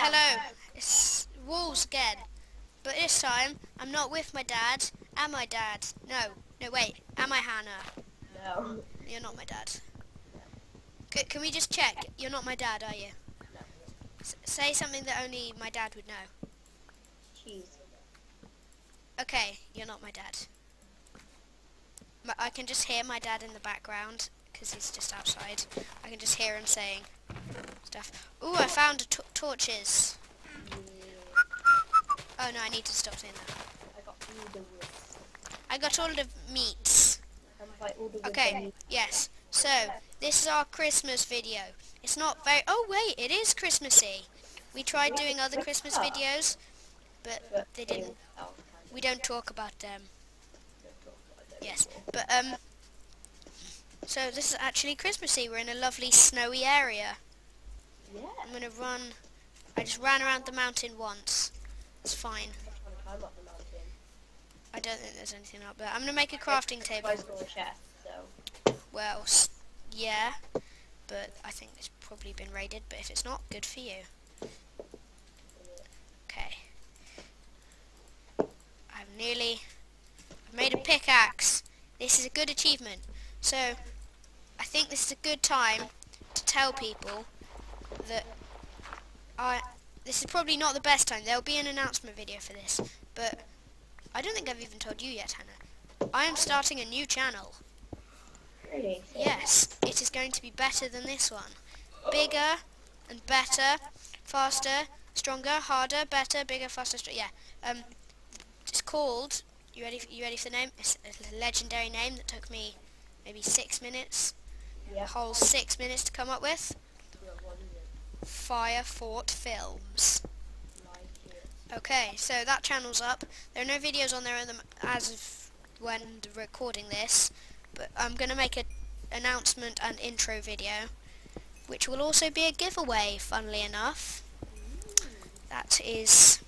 Hello, it's Wolves again. But this time, I'm not with my dad. Am I dad? No. No, wait. Am I Hannah? No. You're not my dad. C can we just check? You're not my dad, are you? S say something that only my dad would know. Cheese. Okay, you're not my dad. I can just hear my dad in the background because he's just outside. I can just hear him saying stuff. Ooh, I found torches. Oh no, I need to stop saying that. I got all the meats. Okay, yes. So, this is our Christmas video. It's not very... Oh, wait, it is Christmassy. We tried doing other Christmas videos, but they didn't. We don't talk about them. Yes, but, um... So, this is actually Christmassy. We're in a lovely snowy area. Yeah. I'm going to run... I just ran around the mountain once. It's fine. I'm trying to climb up the mountain. I don't think there's anything up there. I'm going to make a crafting table. I saw a chest, so. Well, yeah, but I think it's probably been raided, but if it's not, good for you. Okay. I've nearly I've made a pickaxe. This is a good achievement. So, I think this is a good time to tell people that I this is probably not the best time. There'll be an announcement video for this, but I don't think I've even told you yet, Hannah. I am starting a new channel. Really? Yes, it is going to be better than this one. Bigger and better, faster, stronger, harder, better, bigger, faster, str- yeah. Um, it's called. You ready? You ready for the name? It's a legendary name that took me maybe six minutes, Yeah. a whole six minutes to come up with. Fire Fort Films. Okay, so that channel's up. There are no videos on there as of when recording this, but I'm going to make an announcement and intro video, which will also be a giveaway, funnily enough. That is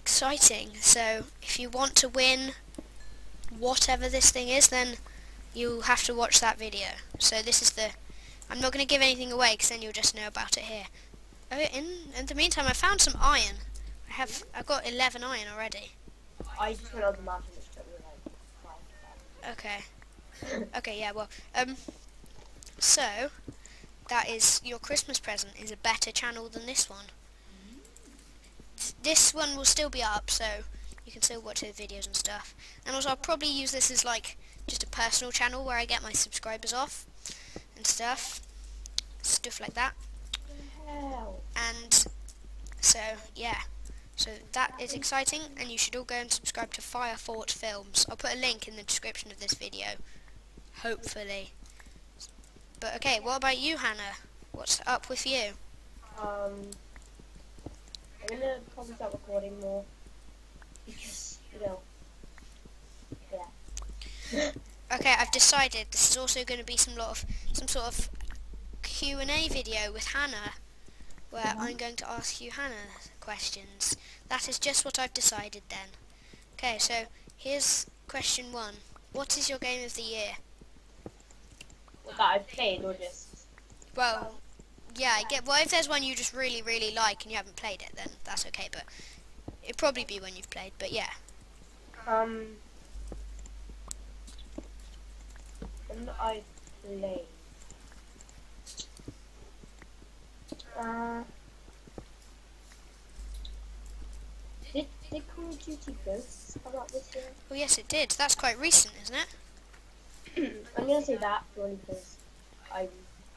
exciting. So if you want to win whatever this thing is, then you have to watch that video. So this is the... I'm not going to give anything away because then you'll just know about it here. Oh, in, in the meantime, I found some iron. I have, I've got 11 iron already. I just went on the mountain which took me like five Okay. Okay, yeah, well, um, so, that is, your Christmas present is a better channel than this one. Th- This one will still be up, so you can still watch the videos and stuff. And also, I'll probably use this as, like, just a personal channel where I get my subscribers off and stuff. Stuff like that. And so yeah. So that is exciting and you should all go and subscribe to Fire Fort Films. I'll put a link in the description of this video. Hopefully. But okay what about you Hannah? What's up with you? Um, I'm gonna probably start recording more because you know, yeah. Okay I've decided this is also going to be some lot of some sort of Q&A video with Hannah where I'm going to ask you Hannah questions that is just what I've decided then okay so here's question one what is your game of the year What that I've played or just Well, yeah, I get. Well, if there's one you just really, really like and you haven't played it, then that's okay. But it'd probably be one you've played. But yeah, um. When I played. Uh. Did, did Call of Duty Ghosts come out this year? well, yes, it did. That's quite recent, isn't it? I'm gonna say that purely because I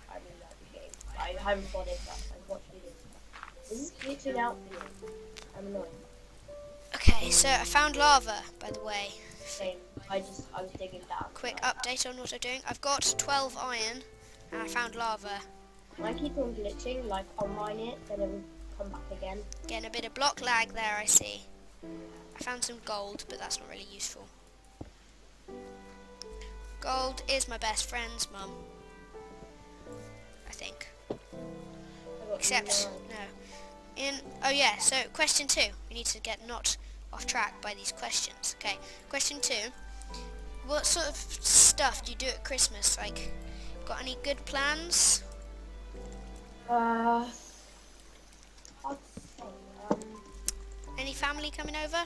I really like the game. I haven't bought it, but I've watched videos. This is glitching out for me. I'm annoying. Okay, so I found lava, by the way. Same. I just I was digging down. Quick update on what I'm doing. I've got 12 iron, and I found lava. When I keep on glitching, like I'll mine it, then it will come back again. Getting a bit of block lag there, I see. I found some gold, but that's not really useful. Gold is my best friend's mum. I think. Except, no. In, oh yeah, so question two. We need to get not off track by these questions. Okay, question two. What sort of stuff do you do at Christmas? Like, got any good plans? Uh, Any family coming over?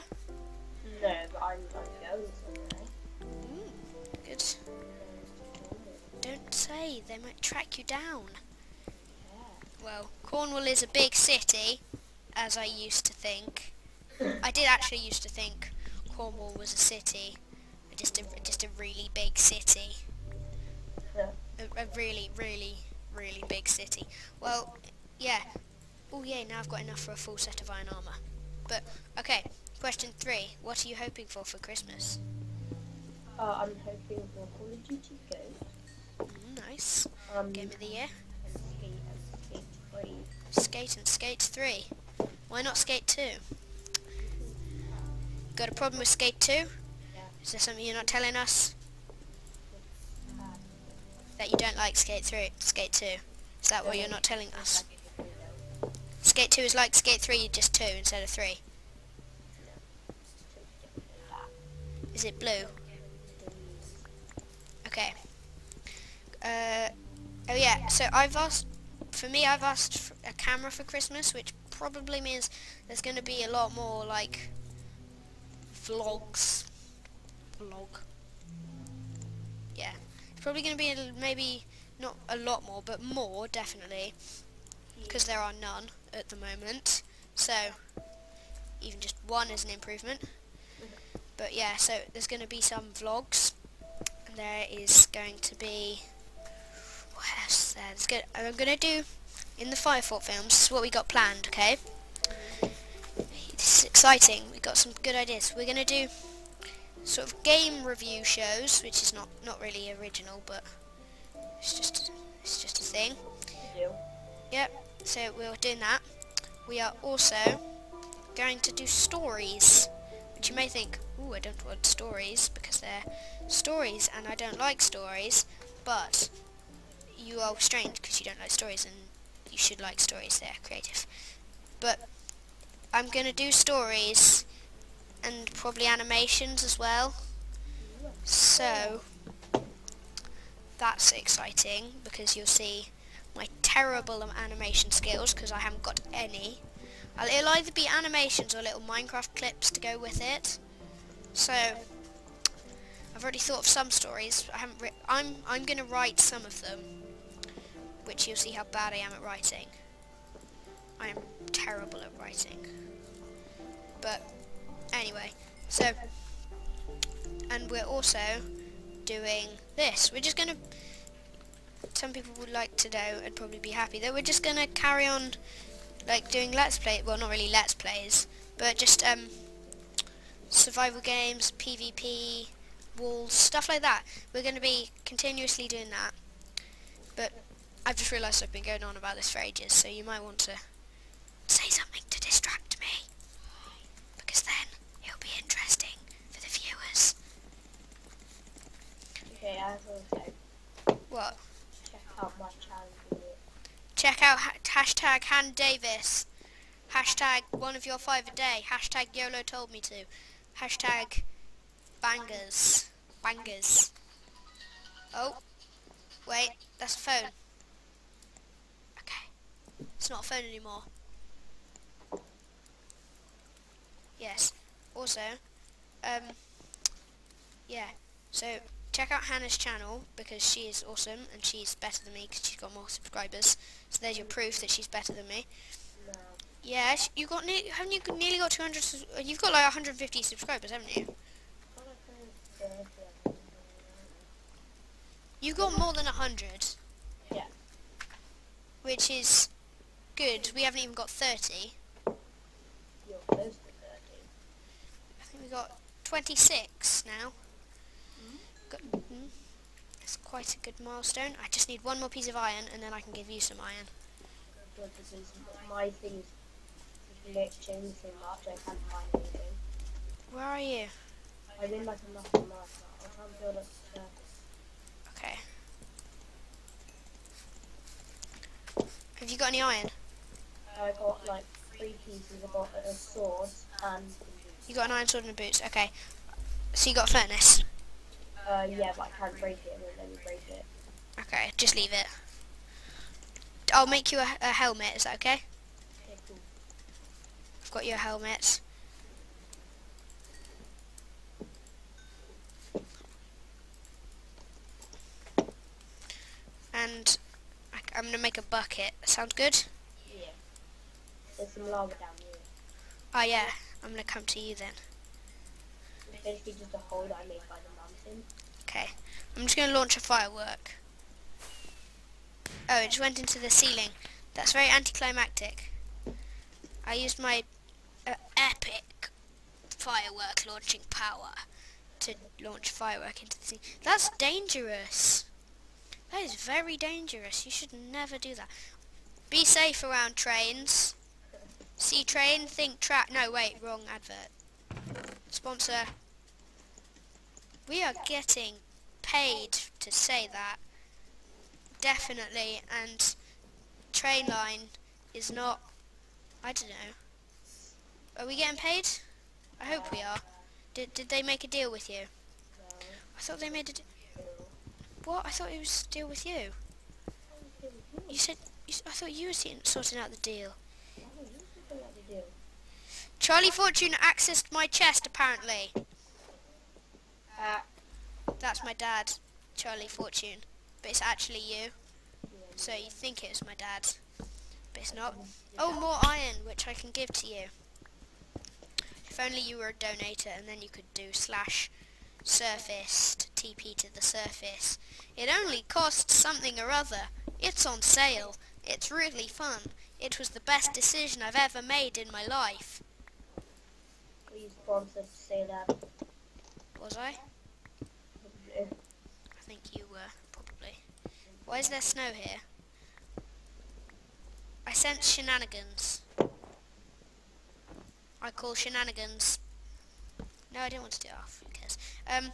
No, but I'm, I'm going somewhere. Good. Don't say, they might track you down. Yeah. Well, Cornwall is a big city, as I used to think. I did actually used to think Cornwall was a city, just a just a really big city, Yeah. a, a really really really big city. Well, yeah. Oh yeah, now I've got enough for a full set of iron armor. But okay, question three: What are you hoping for for Christmas? Uh, I'm hoping for Call of Duty Ghost. Mm, nice. Um, Game of the year. and Skate and Skate 3. Skate and Skate 3. Why not Skate 2? Got a problem with Skate 2? Yeah. Is there something you're not telling us? That you don't like Skate 3, Skate 2? Is that what you're not telling us? Skate 2 is like Skate 3, just 2 instead of 3. Is it blue? Okay. Uh, oh yeah, so I've asked, for me I've asked for a camera for Christmas, which probably means there's going to be a lot more like vlogs. Vlog. Yeah. It's probably going to be a, maybe not a lot more, but more definitely, because there are none at the moment. So even just one is an improvement. Mm-hmm. But yeah, so there's going to be some vlogs. And there is going to be what else there? There's go- I'm going to do in the Firefort films. What we got planned. Okay. Is exciting. We got some good ideas. We're going to do sort of game review shows, which is not not really original, but it's just it's just a thing. You. Yep. So we're doing that. We are also going to do stories, which you may think, "Ooh, I don't want stories because they're stories, and I don't like stories." But you are strange because you don't like stories, and you should like stories. They're creative. But I'm going to do stories and probably animations as well. So that's exciting because you'll see my terrible animation skills because I haven't got any. It'll either be animations or little Minecraft clips to go with it. So I've already thought of some stories. I haven't. I'm I'm gonna write some of them, which you'll see how bad I am at writing. I am terrible at writing. But anyway, so and we're also doing this. We're just gonna some people would like to know and probably be happy that we're just gonna carry on like doing let's play well not really let's plays but just um survival games pvp walls stuff like that we're to be continuously doing that but i've just realized i've been going on about this for ages so you might want to say something to distract me because then it'll be interesting for the viewers Okay, as also, what check out my channel. Check out ha- hashtag Han Davis. Hashtag one of your five a day. Hashtag YOLO told me to. Hashtag bangers. Bangers. Oh. Wait, that's a phone. Okay. It's not a phone anymore. Yes. Also, um, yeah. So check out Hannah's channel because she is awesome and she's better than me because she's got more subscribers. So there's your proof that she's better than me. Yeah, you got ne- haven't you nearly got 200? uh, You've got like 150 subscribers, haven't you? What I can do is, You got more than 100, Yeah. which is good. We haven't even got 30. You're close to 30. I think we got 26 now. Got, mm, that's quite a good milestone. I just need one more piece of iron and then I can give you some iron. Good, because my thing's glitching so much I can't find anything. Where are you? I'm in like a muscle mark. I'll try and build up the surface. Okay. Have you got any iron? I got like three pieces. I got a sword and you got an iron sword and boots. Okay. So you got furnace. Uh, yeah, but I can't break it. Let me break it. Okay, just leave it. I'll make you a, a helmet. Is that okay? Okay, cool. I've got your helmets. And I, am gonna make a bucket. Sounds good. Yeah. There's some lava down here. Oh yeah. I'm gonna come to you then. Basically just a hole that I made by the mountain. Okay. I'm just gonna launch a firework. Oh, it just went into the ceiling. That's very anticlimactic. I used my uh, epic firework launching power to launch firework into the sea. That's dangerous. That is very dangerous. You should never do that. Be safe around trains. See train, think track. No, wait, wrong advert. Sponsor. We are getting paid to say that. Definitely. And train line is not. I don't know. Are we getting paid? I hope we are. Did, did they make a deal with you? I thought they made a... What? I thought it was a deal with you. You said. You, I thought you were sorting out the deal. Charlie Fortune accessed my chest, apparently. Uh, That's my dad, Charlie Fortune. But it's actually you. So you think it was my dad. But it's not. Oh, more iron, which I can give to you. If only you were a donator and then you could do slash surface to TP to the surface. It only costs something or other. It's on sale. It's really fun. It was the best decision I've ever made in my life. Please sponsor to say that. Was I? I think you were, probably. Why is there snow here? I sense shenanigans. I call shenanigans. No, I didn't want to do it off. Who cares? Um,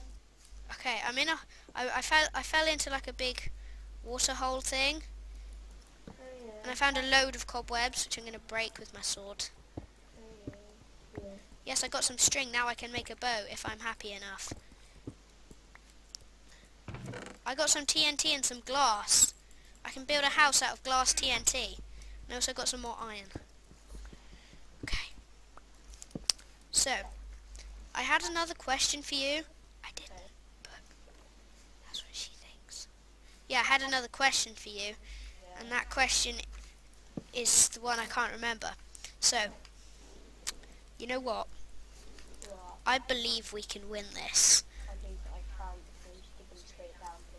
okay, I'm in a. I, I fell. I fell into like a big water hole thing, and I found a load of cobwebs, which I'm gonna break with my sword. Yes, I got some string. Now I can make a bow if I'm happy enough. I got some TNT and some glass. I can build a house out of glass TNT. And I also got some more iron. Okay. So, I had another question for you. I didn't, but that's what she thinks. Yeah, I had another question for you. And that question is the one I can't remember. So, you know what? I believe we can win this.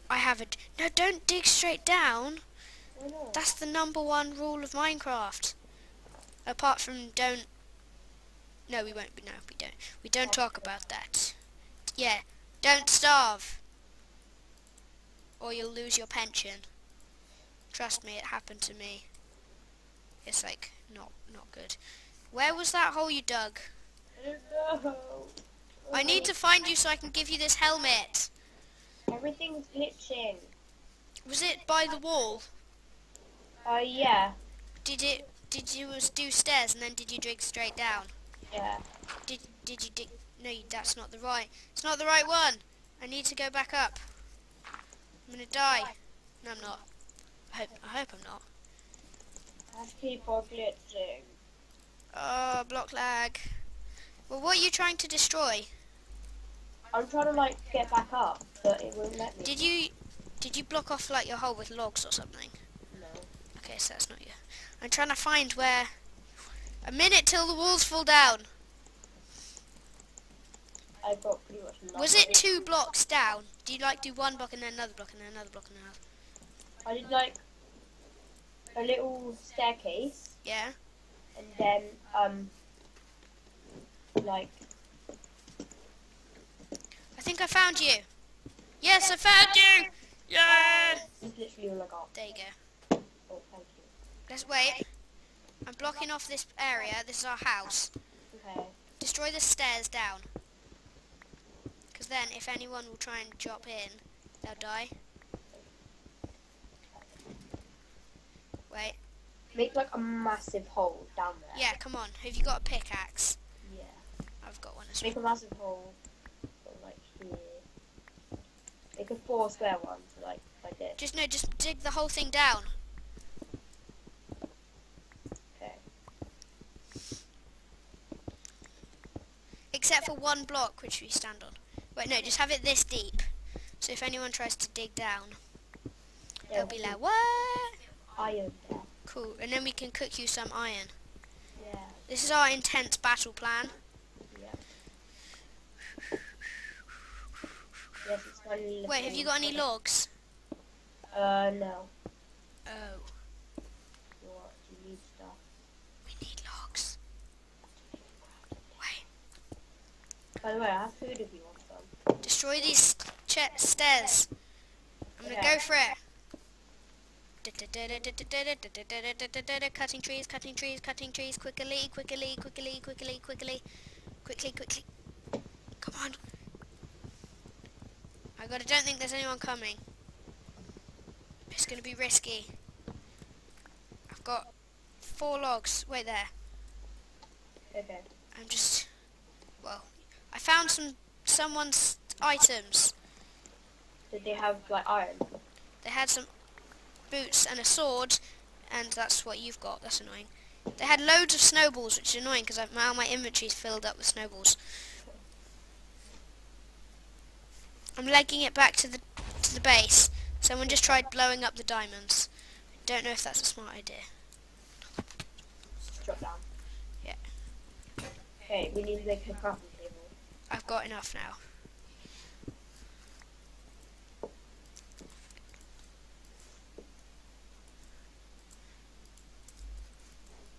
I have a... No, don't dig straight down. That's the number one rule of Minecraft. Apart from don't... No, we won't. No, we don't. We don't talk about that. Yeah, don't starve. Or you'll lose your pension. Trust me, it happened to me. It's like, not, not good. Where was that hole you dug? I. I need to find you so I can give you this helmet. Everything's glitching. Was it by the wall? Uh, yeah. Did it? Did you was do stairs and then did you dig straight down? Yeah. Did did you dig? No, that's not the right. It's not the right one. I need to go back up. I'm gonna die. No, I'm not. I hope. I hope I'm not. I keep on glitching. Oh, block lag. Well, what are you trying to destroy? I'm trying to like get back up, but it won't let me. Did you did you block off like your hole with logs or something? No. Okay, so that's not you. I'm trying to find where. A minute till the walls fall down. I've got pretty much nothing. Was it two blocks down? Do you like do one block and then another block and then another block and then another? I did like a little staircase, Yeah. and then um, like I think I found you. Yes, I found you. Yeah. it's literally all I got. There you go. Oh, thank you. Let's wait. I'm blocking off this area. This is our house. Okay. Destroy the stairs down. Because then, if anyone will try and drop in, they'll die. Wait. Make like a massive hole down there. Yeah, come on. Have you got a pickaxe? Yeah. I've got one as well. Make a massive hole, like here. Make a four square one, like like this. Just no, just dig the whole thing down. Okay. Except for one block, which we stand on. Wait, no, just have it this deep. So if anyone tries to dig down, They'll be like, what? iron there. Cool. And then we can cook you some iron. Yeah. This is our intense battle plan. Yeah. Yes, it's funny. Wait, have you got any logs? Uh, no. Oh, What? You need stuff. we need logs. Wait, By the way, I have food if you want some. destroy these stairs. I'm gonna Yeah. go for it. Cutting trees, cutting trees, cutting trees, quickly, quickly, quickly, quickly, quickly, quickly, quickly. Come on. I gotta, don't think there's anyone coming. It's gonna be risky. I've got four logs. Wait there. Okay. I'm just, well, I found some someone's items. Did they have like iron? They had some boots and a sword, and that's what you've got. That's annoying. They had loads of snowballs, which is annoying because now my inventory's filled up with snowballs. I'm legging it back to the to the base. Someone just tried blowing up the diamonds. I don't know if that's a smart idea. Drop down. Yeah. Okay, we need to make a crafting table. I've got enough now.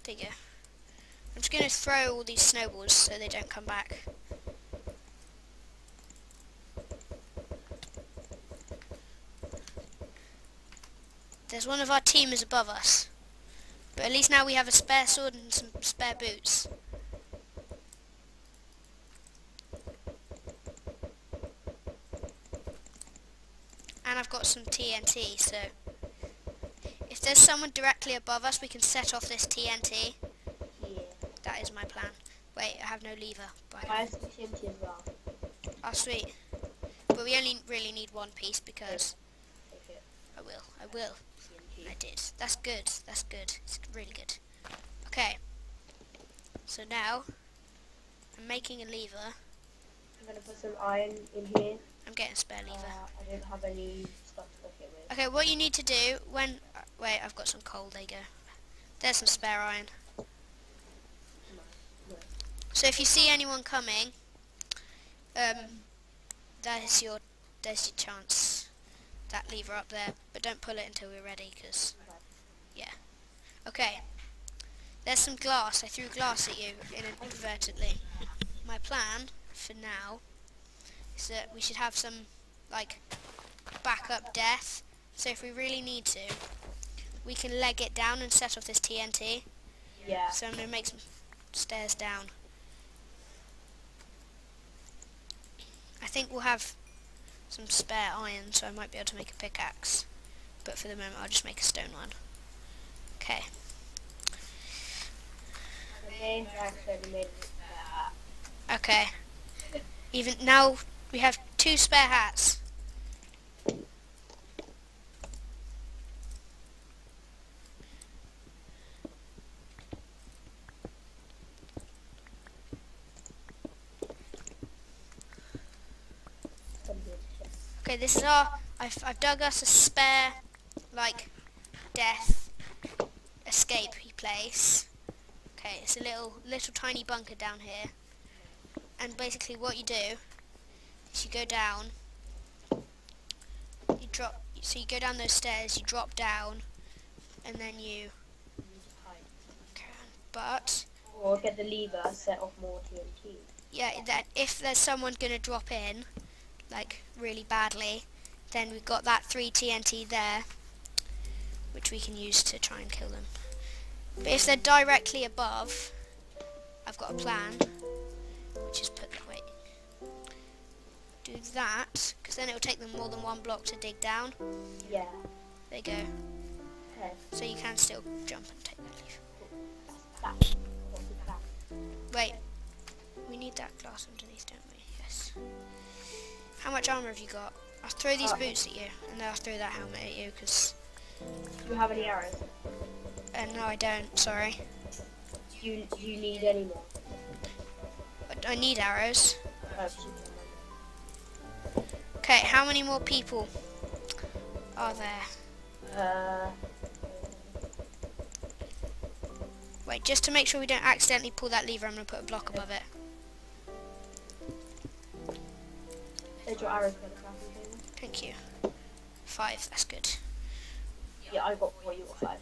There you go. I'm just going to throw all these snowballs so they don't come back. There's one of our team is above us. But at least now we have a spare sword and some spare boots. and I've got some TNT, so if there's someone directly above us, we can set off this TNT. Yeah. That is my plan. Wait, I have no lever. But I have some TNT as well. oh, sweet. But we only really need one piece because. I will. I will. I did. That's good. That's good. It's really good. Okay. So now I'm making a lever. I'm gonna put some iron in here. I'm getting a spare Uh, lever. I don't have any stuff to cook it with. Okay, what you need to do when uh, wait, I've got some coal. There you go. There's some spare iron. So if you see anyone coming, um, that is your, there's your chance. That lever up there, but don't pull it until we're ready, because, yeah. Okay, there's some glass. I threw glass at you inadvertently. My plan for now is that we should have some, like, backup death. So if we really need to, we can leg it down and set off this TNT. Yeah. So I'm going to make some stairs down. I think we'll have some spare iron, so I might be able to make a pickaxe. But for the moment, I'll just make a stone one. Okay. Okay. Even now, we have two spare hats. Okay, this is our. I've, I've dug us a spare, like, death escape place. Okay, it's a little, little tiny bunker down here. And basically, what you do is you go down. You drop. So you go down those stairs. You drop down, and then you. You need to hide. But Or get the lever, set off more TNT. yeah, that if there's someone gonna drop in, like really badly, then we've got that three TNT there, which we can use to try and kill them. But if they're directly above, I've got a plan, which is put that way. do that, because then it will take them more than one block to dig down. Yeah. There you go. Okay. So you can still jump and take that leaf. That's that. The plan? Wait, we need that glass underneath, don't we? Yes. How much armor have you got? I'll throw these Uh, boots at you, and then I'll throw that helmet at you, because... Do you have any arrows? Uh, no, I don't, sorry. Do you, do you need any more? But I need arrows. Okay, how many more people are there? Uh, Wait, just to make sure we don't accidentally pull that lever, I'm going to put a block above it. There's your arrows for the crafting. Thank you. Five, that's good. Yeah, I got four, you got five.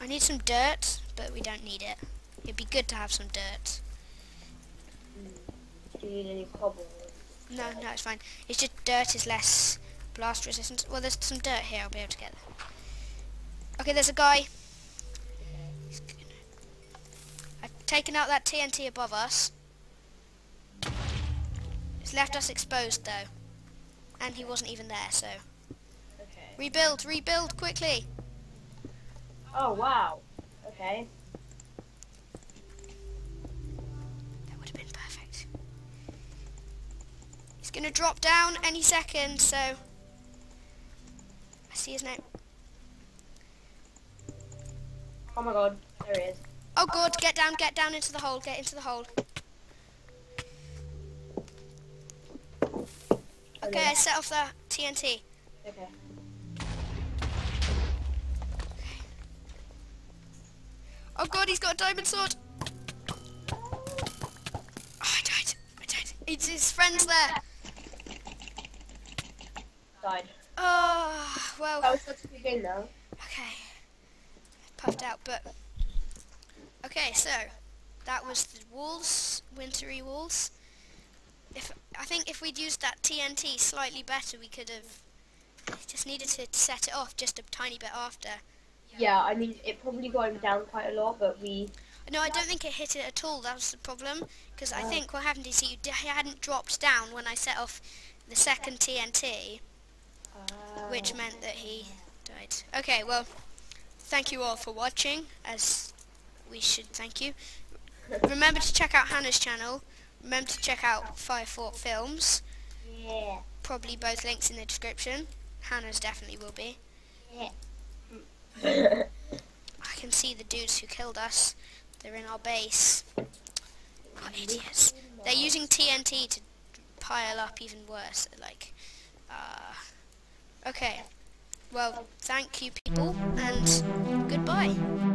I need some dirt, but we don't need it. It'd be good to have some dirt. Mm. Do you need any cobble? No, no, it's fine. It's just dirt is less blast resistant. Well, there's some dirt here. I'll be able to get. Okay, there's a guy. I've taken out that TNT above us. It's left us exposed though, and he wasn't even there. So Okay. rebuild, rebuild quickly. Oh, wow. Okay. That would have been perfect. He's gonna drop down any second. So I see his name. Oh my god, there he is. Oh god, get down, get down into the hole, get into the hole. Okay, I set off the TNT. Okay. Oh god, he's got a diamond sword. Oh, I died. I died. It's his friends there. Died. Oh, well, That was such a good game though. okay. Puffed out, but... Okay, so, that was the walls, wintry walls. I think if we'd used that TNT slightly better, we could have just needed to set it off just a tiny bit after. Yeah, I mean, it probably got him down quite a lot, but we... No, I don't think it hit it at all. That was the problem. Because I Oh. think what happened is you he hadn't dropped down when I set off the second TNT, which Uh, meant that he died. Okay, well, thank you all for watching, as we should thank you. Remember to check out Hannah's channel. Remember to check out Fire Fort Films. Yeah. Probably both links in the description. Hannah's definitely will be. Yeah. I can see the dudes who killed us. They're in our base. What idiots. They're using TNT to pile up even worse. Like, uh, okay. Well, thank you people, and goodbye.